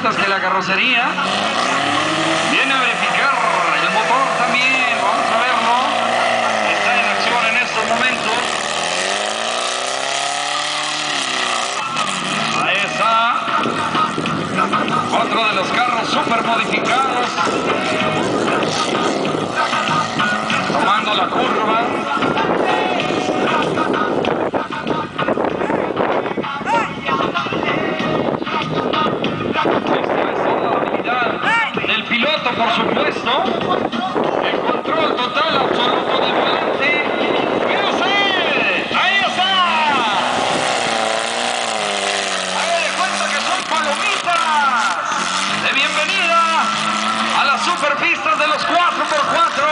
vueltas que la carrocería. Viene a verificar el motor también, vamos a verlo. Está en acción en estos momentos. Ahí está. Otro de los carros super modificados. Tomando la curva. Proszę, to jest?